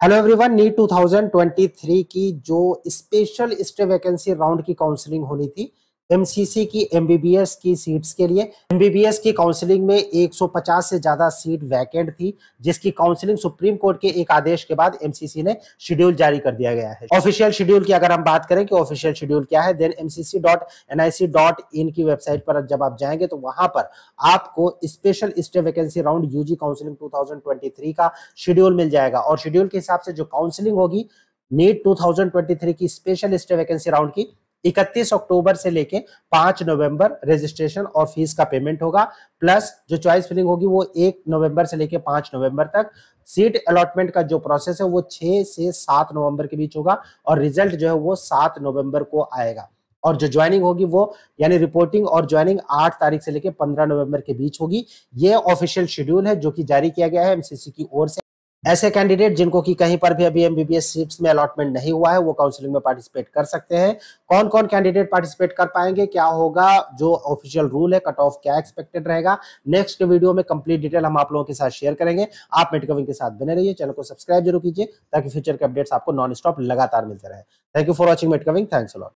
Hello everyone NEET 2023 की जो special stay vacancy round की काउंसलिंग होनी थी एमसीसी की एमबीबीएस की सीट्स के लिए। एमबीबीएस की काउंसलिंग में 150 से ज़्यादा सीट वैकेंट थी, जिसकी काउंसलिंग सुप्रीम कोर्ट के एक आदेश के बाद एमसीसी ने शेड्यूल जारी कर दिया गया है। ऑफिशियल शेड्यूल की अगर हम बात करें कि ऑफिशियल शेड्यूल क्या है देन एमसीसी की वेबसाइट पर जब आप जाएँगे तो वहाँ पर आपको special stay vacancy round UG counselling two का शेड्यूल मिल जाएगा। और शेड्यूल के हिसाब से जो काउंसिलिंग होगी नीट 2023 की स्पेशल स्टे वैकेंसी राउंड की 31 अक्टूबर से लेके 5 नवंबर रजिस्ट्रेशन और फ़ीस का पेमेंट होगा। प्लस जो चॉइस फिलिंग होगी वो 1 नवंबर से लेके 5 नवंबर तक। सीट अलॉटमेंट का जो प्रोसेस है वो 6 से 7 नवंबर के बीच होगा और रिज़ल्ट जो है वो 7 नवंबर को आएगा। और जो ज्वाइनिंग होगी वो, यानी रिपोर्टिंग और ज्वाइनिंग 8 तारीख से लेके 15 नवंबर के बीच होगी। ये ऑफिशियल शेड्यूल है जो कि जारी किया गया है एमसीसी की ओर से। ऐसे कैंडिडेट जिनको कि कहीं पर भी अभी एमबीबीएस सीट्स में अलॉटमेंट नहीं हुआ है, वो काउंसलिंग में पार्टिसिपेट कर सकते हैं। कौन कौन कैंडिडेट पार्टिसिपेट कर पाएँगे, क्या होगा, जो ऑफिशियल रूल है कट ऑफ़ क्या एक्सपेक्टेड रहेगा। नेक्स्ट वीडियो में कंप्लीट डिटेल हम आप लोगों के साथ शेयर करेंगे। आप मेडिकविंग के साथ बने रहिए चैनल को सब्सक्राइब ज़रूर कीजिए, ताकि फ्यूचर के अपडेट्स आपको नॉन स्टॉप लगातार मिलते रहे। Thank you for watching Medicwing thanks a lot